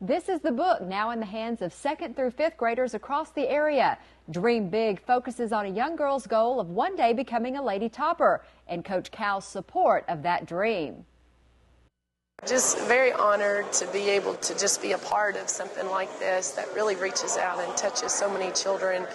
This is the book now in the hands of second through fifth graders across the area. Dream Big focuses on a young girl's goal of one day becoming a lady topper and Coach Cowles' support of that dream. Just very honored to be able to just be a part of something like this that really reaches out and touches so many children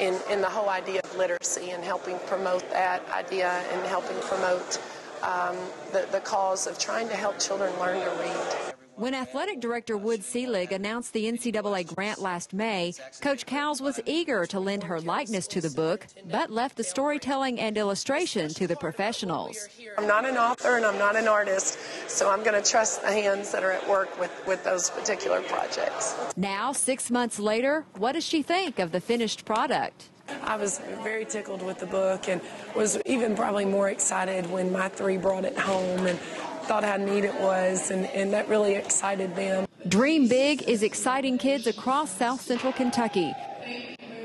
in, in the whole idea of literacy and helping promote that idea and helping promote um, the, the cause of trying to help children learn to read. When athletic director Wood Selig announced the NCAA grant last May, Coach Cowles was eager to lend her likeness to the book, but left the storytelling and illustration to the professionals. I'm not an author and I'm not an artist, so I'm going to trust the hands that are at work with, with those particular projects. Now, six months later, what does she think of the finished product? I was very tickled with the book and was even probably more excited when my three brought it home and thought how neat it was, and, and that really excited them. Dream Big is exciting kids across South Central Kentucky.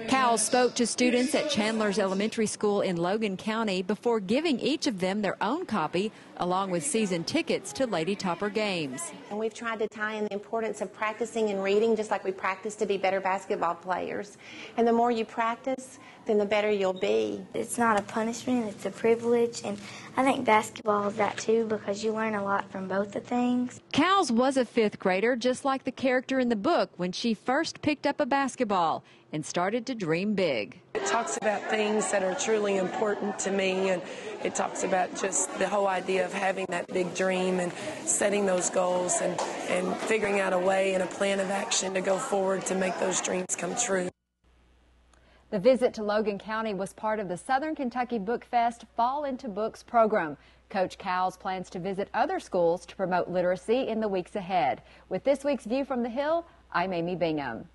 Cowles spoke to students at Chandler's Elementary School in Logan County before giving each of them their own copy, along with season tickets to Lady Topper games. And we've tried to tie in the importance of practicing and reading, just like we practice to be better basketball players. And the more you practice, then the better you'll be. It's not a punishment, it's a privilege, and I think basketball is that too because you learn a lot from both the things. Cowles was a fifth grader, just like the character in the book, when she first picked up a basketball and started to dream big. It talks about things that are truly important to me, and it talks about just the whole idea of having that big dream and setting those goals and, and figuring out a way and a plan of action to go forward to make those dreams come true. The visit to Logan County was part of the Southern Kentucky Book Fest Fall into Books program. Coach Cowles plans to visit other schools to promote literacy in the weeks ahead. With this week's View from the Hill, I'm Amy Bingham.